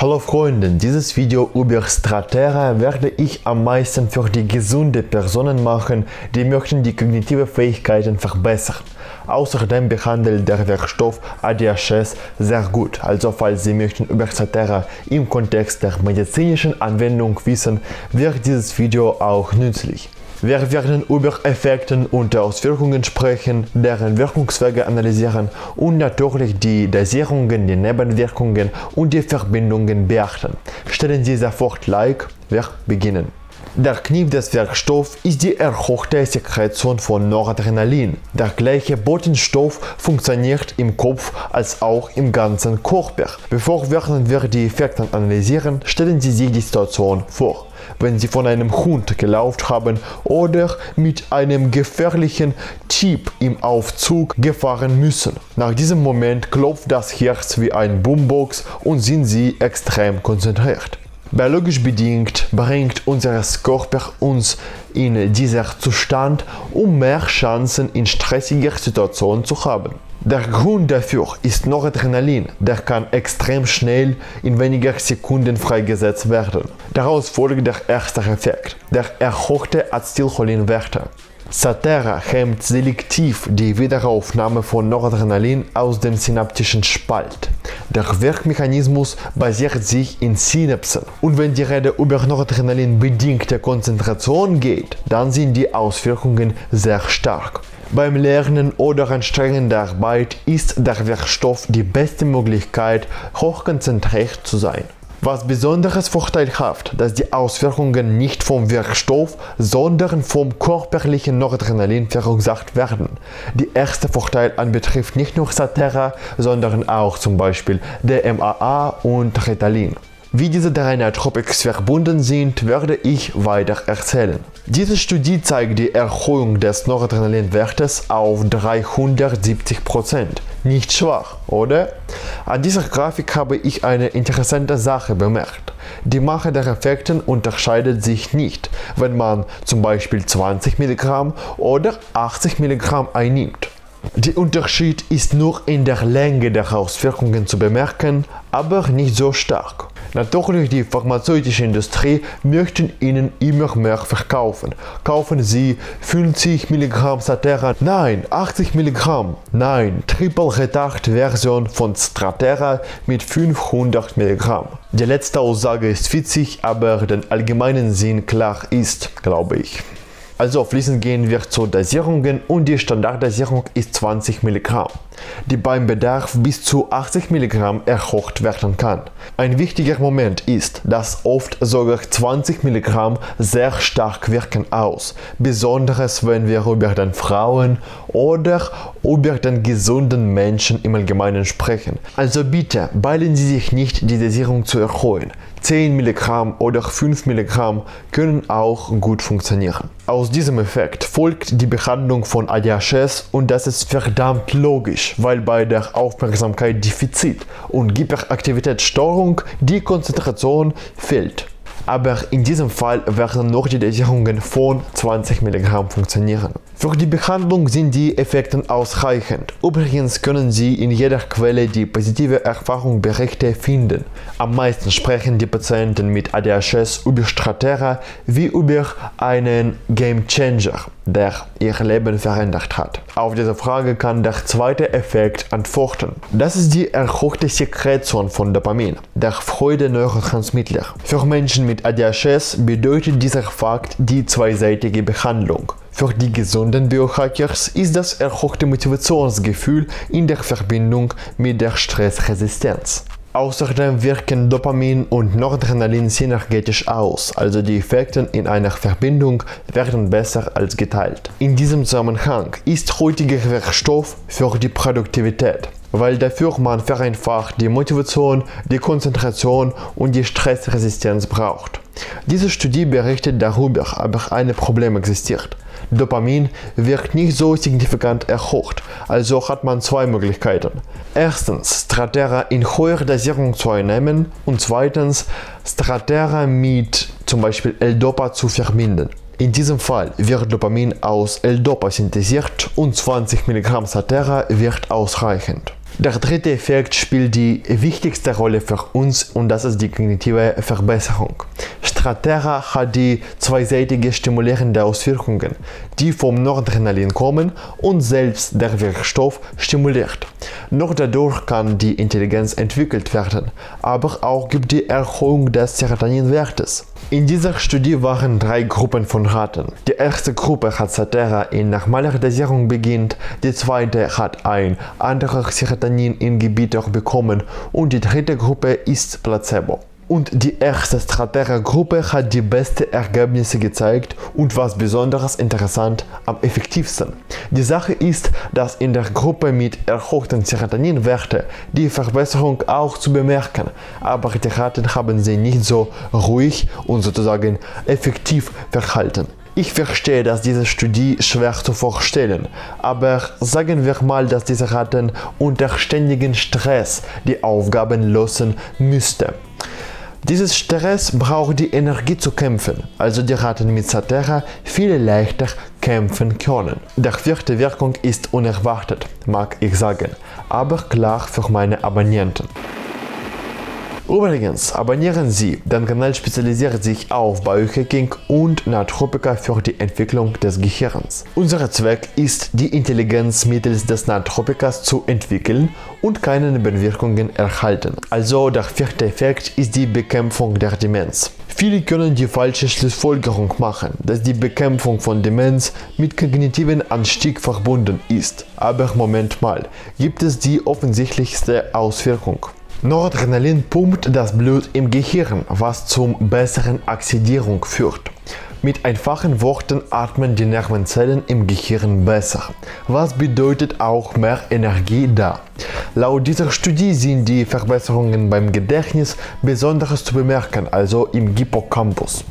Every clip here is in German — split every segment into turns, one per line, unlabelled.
Hallo Freunde, dieses Video über Stratera werde ich am meisten für die gesunde Personen machen, die möchten die kognitive Fähigkeiten verbessern. Außerdem behandelt der Wirkstoff ADHS sehr gut, also falls Sie möchten über Stratera im Kontext der medizinischen Anwendung wissen, wird dieses Video auch nützlich. Wir werden über Effekte und Auswirkungen sprechen, deren Wirkungswege analysieren und natürlich die Dosierungen, die Nebenwirkungen und die Verbindungen beachten. Stellen Sie sofort Like, wir beginnen. Der Kniff des Wirkstoffs ist die erhöhte Sekretion von Noradrenalin. Der gleiche Botenstoff funktioniert im Kopf als auch im ganzen Körper. Bevor wir die Effekte analysieren, stellen Sie sich die Situation vor wenn sie von einem Hund gelaufen haben oder mit einem gefährlichen Jeep im Aufzug gefahren müssen. Nach diesem Moment klopft das Herz wie ein Boombox und sind sie extrem konzentriert. Biologisch bedingt bringt unser Körper uns in dieser Zustand, um mehr Chancen in stressiger Situationen zu haben. Der Grund dafür ist Noradrenalin, der kann extrem schnell in weniger Sekunden freigesetzt werden. Daraus folgt der erste Effekt, der erhöhte Acetylcholinwerte. Satera hemmt selektiv die Wiederaufnahme von Noradrenalin aus dem synaptischen Spalt. Der Wirkmechanismus basiert sich in Synapsen. Und wenn die Rede über Noradrenalin bedingte Konzentration geht, dann sind die Auswirkungen sehr stark. Beim Lernen oder anstrengender Arbeit ist der Wirkstoff die beste Möglichkeit, hochkonzentriert zu sein. Was besonders vorteilhaft, dass die Auswirkungen nicht vom Wirkstoff, sondern vom körperlichen Noradrenalin verursacht werden. Der erste Vorteil betrifft nicht nur Satera, sondern auch zum Beispiel DMAA und Ritalin. Wie diese drei Nootropics verbunden sind, werde ich weiter erzählen. Diese Studie zeigt die Erhöhung des Noradrenalinwertes auf 370%. Nicht schwach, oder? An dieser Grafik habe ich eine interessante Sache bemerkt. Die Mache der Effekte unterscheidet sich nicht, wenn man zum Beispiel 20 mg oder 80 mg einnimmt. Der Unterschied ist nur in der Länge der Auswirkungen zu bemerken, aber nicht so stark. Natürlich, die pharmazeutische Industrie möchte Ihnen immer mehr verkaufen. Kaufen Sie 50 mg Stratera? Nein, 80 mg? Nein, Triple Redact Version von Stratera mit 500 mg. Die letzte Aussage ist witzig, aber den allgemeinen Sinn klar ist, glaube ich. Also fließend gehen wir zu Dosierungen und die Standarddosierung ist 20 mg, die beim Bedarf bis zu 80 mg erhöht werden kann. Ein wichtiger Moment ist, dass oft sogar 20 mg sehr stark wirken aus, besonders wenn wir über den Frauen oder über den gesunden Menschen im Allgemeinen sprechen. Also bitte beilen Sie sich nicht, die Dosierung zu erhöhen. 10 mg oder 5 mg können auch gut funktionieren. Aus diesem Effekt folgt die Behandlung von ADHS und das ist verdammt logisch, weil bei der Aufmerksamkeitsdefizit und Hyperaktivitätsstörung die Konzentration fehlt aber in diesem Fall werden noch die Dosierungen von 20 mg funktionieren. Für die Behandlung sind die Effekte ausreichend. Übrigens können Sie in jeder Quelle die positive Erfahrungsberichte finden. Am meisten sprechen die Patienten mit ADHS über Stratera wie über einen Game Changer, der ihr Leben verändert hat. Auf diese Frage kann der zweite Effekt antworten. Das ist die erhöhte Sekretion von Dopamin, der Freude-Neurotransmitter. Für Menschen mit ADHS bedeutet dieser Fakt die zweiseitige Behandlung. Für die gesunden Biohackers ist das erhöhte Motivationsgefühl in der Verbindung mit der Stressresistenz. Außerdem wirken Dopamin und Noradrenalin synergetisch aus, also die Effekte in einer Verbindung werden besser als geteilt. In diesem Zusammenhang ist heutiger Wirkstoff für die Produktivität, weil dafür man vereinfacht die Motivation, die Konzentration und die Stressresistenz braucht. Diese Studie berichtet darüber, aber ein Problem existiert. Dopamin wird nicht so signifikant erhöht, also hat man zwei Möglichkeiten. Erstens, Stratera in hoher Dosierung zu einnehmen und zweitens, Stratera mit zum Beispiel L-Dopa zu verbinden. In diesem Fall wird Dopamin aus L-Dopa synthetisiert und 20 mg Stratera wird ausreichend. Der dritte Effekt spielt die wichtigste Rolle für uns und das ist die kognitive Verbesserung. Strattera hat die zweiseitige stimulierende Auswirkungen, die vom Noradrenalin kommen und selbst der Wirkstoff stimuliert. Noch dadurch kann die Intelligenz entwickelt werden, aber auch gibt die Erhöhung des Serotoninwertes. In dieser Studie waren drei Gruppen von Ratten. Die erste Gruppe hat Satera in normaler Dosierung beginnt, die zweite hat ein anderer Serotonin-Inhibitor bekommen und die dritte Gruppe ist Placebo. Und die erste Stratera-Gruppe hat die besten Ergebnisse gezeigt und was besonders interessant, am effektivsten. Die Sache ist, dass in der Gruppe mit erhöhten Serotoninwerten die Verbesserung auch zu bemerken, aber die Ratten haben sich nicht so ruhig und sozusagen effektiv verhalten. Ich verstehe, dass diese Studie schwer zu vorstellen, aber sagen wir mal, dass diese Ratten unter ständigem Stress die Aufgaben lösen müssten. Dieses Stress braucht die Energie zu kämpfen, also die Ratten mit Satera viel leichter kämpfen können. Der vierte Wirkung ist unerwartet, mag ich sagen, aber klar für meine Abonnenten. Übrigens, abonnieren Sie, der Kanal spezialisiert sich auf Biohacking und Natropika für die Entwicklung des Gehirns. Unser Zweck ist, die Intelligenz mittels des Natropikas zu entwickeln und keine Nebenwirkungen erhalten. Also der vierte Effekt ist die Bekämpfung der Demenz. Viele können die falsche Schlussfolgerung machen, dass die Bekämpfung von Demenz mit kognitiven Anstieg verbunden ist. Aber Moment mal, gibt es die offensichtlichste Auswirkung? Noradrenalin pumpt das Blut im Gehirn, was zum besseren Oxidierung führt. Mit einfachen Worten atmen die Nervenzellen im Gehirn besser, was bedeutet auch mehr Energie da. Laut dieser Studie sind die Verbesserungen beim Gedächtnis besonders zu bemerken, also im Hippocampus.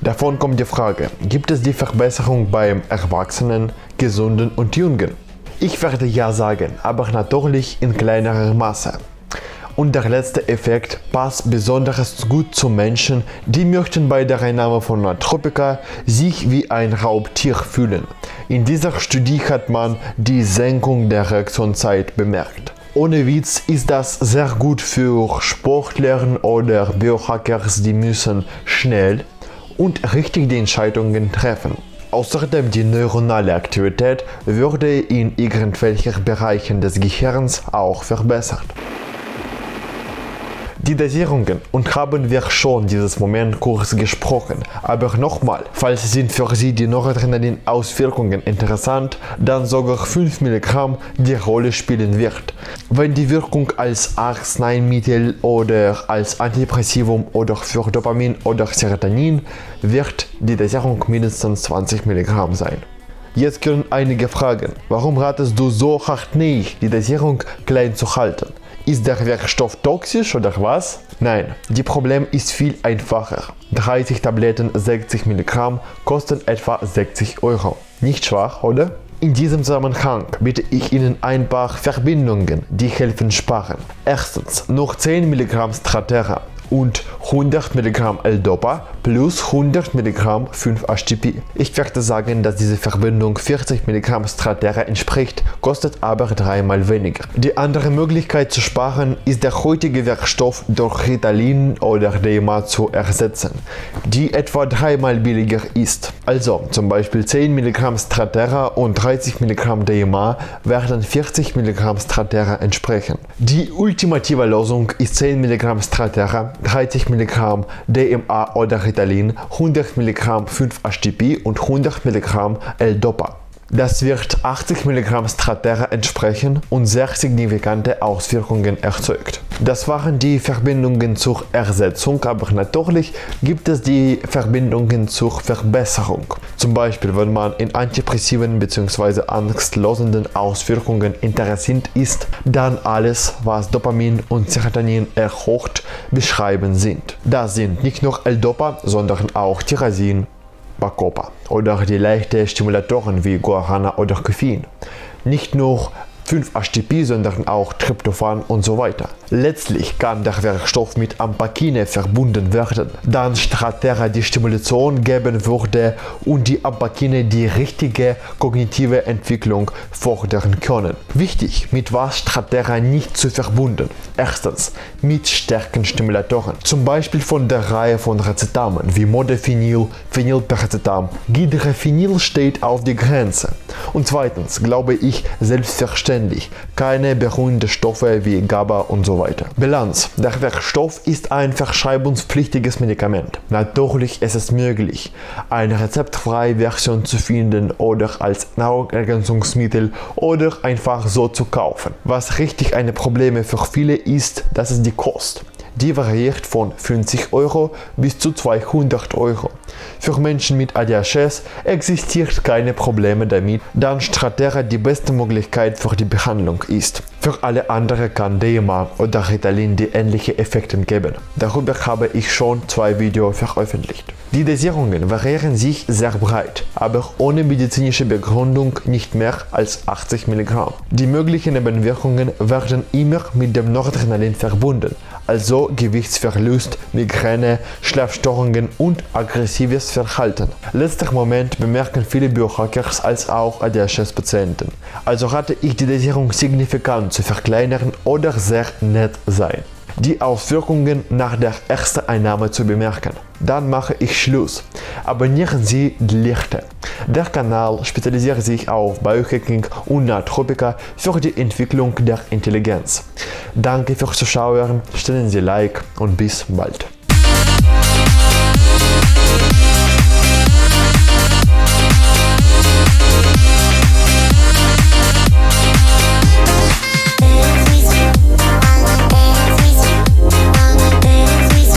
Davon kommt die Frage, gibt es die Verbesserung beim Erwachsenen, Gesunden und Jungen? Ich werde ja sagen, aber natürlich in kleinerer Maße. Und der letzte Effekt passt besonders gut zu Menschen, die möchten bei der Einnahme von Natropika sich wie ein Raubtier fühlen. In dieser Studie hat man die Senkung der Reaktionszeit bemerkt. Ohne Witz ist das sehr gut für Sportler oder Biohackers, die müssen schnell und richtig die Entscheidungen treffen. Außerdem die neuronale Aktivität würde in irgendwelchen Bereichen des Gehirns auch verbessert. Die Dosierungen und haben wir schon dieses Moment kurz gesprochen. Aber nochmal, falls sind für Sie die Noradrenalin-Auswirkungen interessant, dann sogar 5 Milligramm die Rolle spielen wird. Wenn die Wirkung als Arzneimittel oder als Antidepressivum oder für Dopamin oder Serotonin wird die Dosierung mindestens 20 Milligramm sein. Jetzt können einige fragen, warum ratest du so hartnäckig, die Dosierung klein zu halten? Ist der Werkstoff toxisch oder was? Nein, die Problem ist viel einfacher. 30 Tabletten 60 Milligramm kosten etwa 60 Euro. Nicht schwach, oder? In diesem Zusammenhang biete ich Ihnen ein paar Verbindungen, die helfen sparen. Erstens, nur 10 Milligramm Stratera und 100 mg L-Dopa plus 100 mg 5-HTP. Ich werde sagen, dass diese Verbindung 40 mg Stratera entspricht, kostet aber dreimal weniger. Die andere Möglichkeit zu sparen ist der heutige Werkstoff durch Ritalin oder DMA zu ersetzen, die etwa dreimal billiger ist. Also zum Beispiel 10 mg Stratera und 30 mg DMA werden 40 mg Stratera entsprechen. Die ultimative Lösung ist 10 mg Stratera 30 mg DMA oder Ritalin, 100 mg 5-HTP und 100 mg L-Dopa. Das wird 80 mg Stratera entsprechen und sehr signifikante Auswirkungen erzeugt. Das waren die Verbindungen zur Ersetzung, aber natürlich gibt es die Verbindungen zur Verbesserung. Zum Beispiel, wenn man in antidepressiven bzw. angstlösenden Auswirkungen interessiert ist, dann alles, was Dopamin und Serotonin erhöht, beschreiben sind. Das sind nicht nur L-Dopa, sondern auch Tirasin, Bacopa oder die leichten Stimulatoren wie Guarana oder Koffein. Nicht nur 5-HTP, sondern auch Tryptophan und so weiter. Letztlich kann der Wirkstoff mit Ampakine verbunden werden, dann Stratera die Stimulation geben würde und die Ampakine die richtige kognitive Entwicklung fordern können. Wichtig, mit was Stratera nicht zu verbunden. Erstens, mit Stärkenstimulatoren, zum Beispiel von der Reihe von Rezetamen wie Modafinil, Phenylparacetam. Gidrefinil steht auf die Grenze. Und zweitens glaube ich selbstverständlich keine beruhigenden Stoffe wie GABA und so weiter. Bilanz. Der Wirkstoff ist ein verschreibungspflichtiges Medikament. Natürlich ist es möglich, eine rezeptfreie Version zu finden oder als Nahrungsergänzungsmittel oder einfach so zu kaufen. Was richtig eine Probleme für viele ist, das ist die Kost. Die variiert von 50 Euro bis zu 200 Euro. Für Menschen mit ADHS existiert keine Probleme damit, da Stratera die beste Möglichkeit für die Behandlung ist. Für alle anderen kann DMA oder Ritalin die ähnliche Effekte geben. Darüber habe ich schon zwei Videos veröffentlicht. Die Dosierungen variieren sich sehr breit, aber ohne medizinische Begründung nicht mehr als 80 mg. Die möglichen Nebenwirkungen werden immer mit dem Noradrenalin verbunden, also Gewichtsverlust, Migräne, Schlafstörungen und aggressives Verhalten. Letzter Moment bemerken viele Biohackers als auch ADHS-Patienten. Also rate ich die Dosierung signifikant zu verkleinern oder sehr nett sein die Auswirkungen nach der ersten Einnahme zu bemerken. Dann mache ich Schluss. Abonnieren Sie die Lichte. Der Kanal spezialisiert sich auf Biohacking und Natropika für die Entwicklung der Intelligenz. Danke fürs Zuschauen, stellen Sie Like und bis bald.